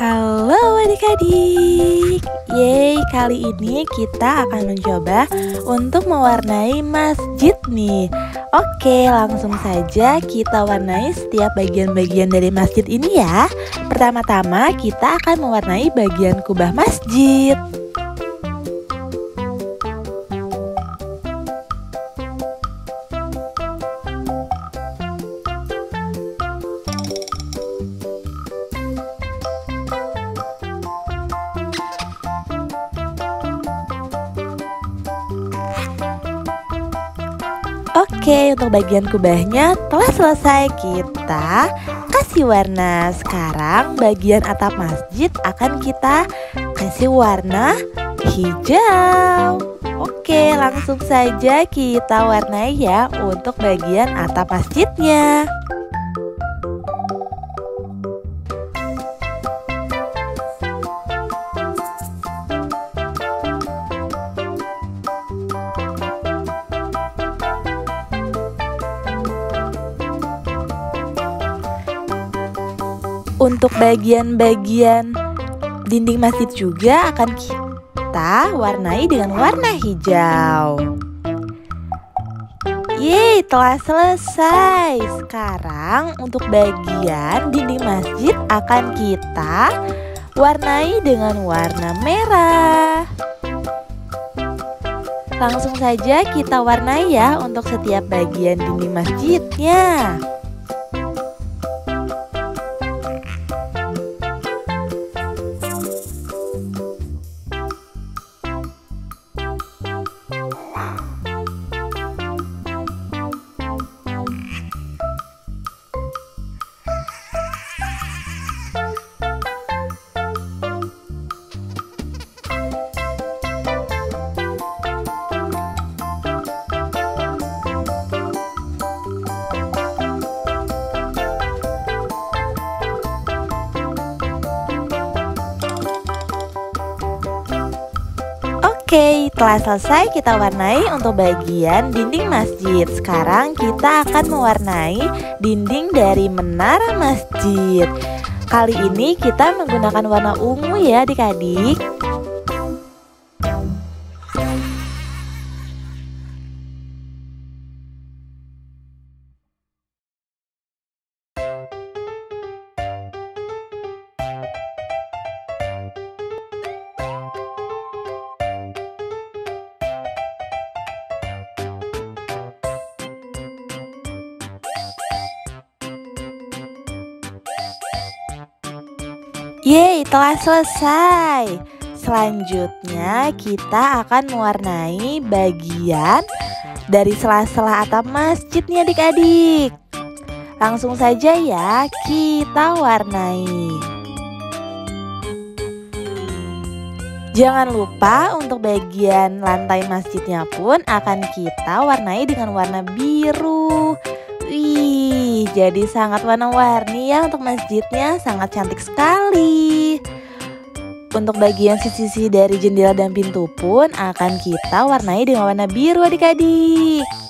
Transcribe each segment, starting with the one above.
adik-adik. Yeay, kali ini kita akan mencoba untuk mewarnai masjid nih. Oke, langsung saja kita warnai setiap bagian-bagian dari masjid ini ya. Pertama-tama kita akan mewarnai bagian kubah masjid Oke, untuk bagian kubahnya telah selesai kita kasih warna. Sekarang bagian atap masjid akan kita kasih warna hijau. Oke, langsung saja kita warnai ya untuk bagian atap masjidnya. Untuk bagian-bagian dinding masjid juga akan kita warnai dengan warna hijau. Yeay, telah selesai. Sekarang untuk bagian dinding masjid akan kita warnai dengan warna merah. Langsung saja kita warnai ya untuk setiap bagian dinding masjidnya. Oke, telah selesai kita warnai untuk bagian dinding masjid. Sekarang kita akan mewarnai dinding dari menara masjid. Kali ini kita menggunakan warna ungu ya adik-adik. Yeay, telah selesai. Selanjutnya kita akan mewarnai bagian dari sela-sela atap masjid nih adik-adik. Langsung saja ya kita warnai. Jangan lupa untuk bagian lantai masjidnya pun akan kita warnai dengan warna biru. Wih, jadi sangat warna-warni ya untuk masjidnya, sangat cantik sekali. Untuk bagian sisi-sisi dari jendela dan pintu pun akan kita warnai dengan warna biru adik-adik.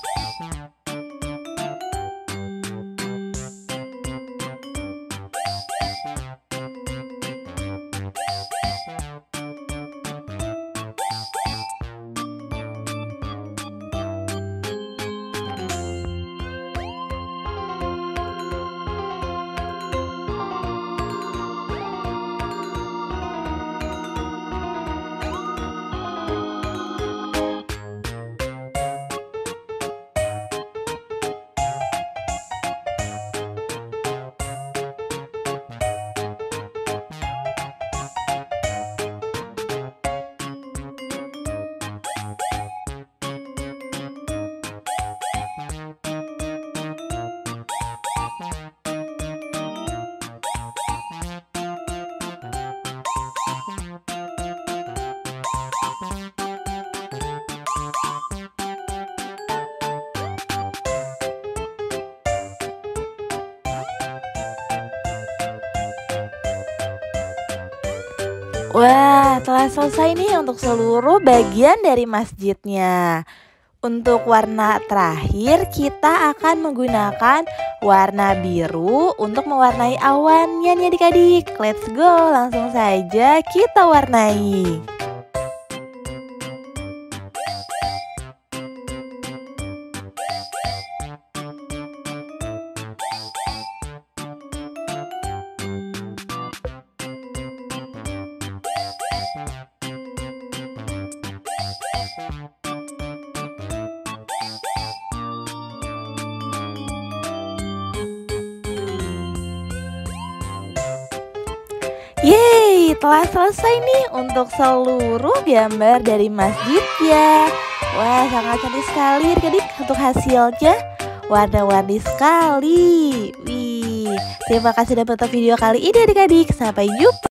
Wah, telah selesai nih untuk seluruh bagian dari masjidnya. Untuk warna terakhir, kita akan menggunakan warna biru untuk mewarnai awannya nih adik-adik. Let's go, langsung saja kita warnai. Telah selesai nih untuk seluruh gambar dari masjid ya. Wah, sangat cantik sekali adik-adik untuk hasilnya. Warna-warni sekali. Wih, terima kasih sudah menonton video kali ini adik-adik. Sampai jumpa.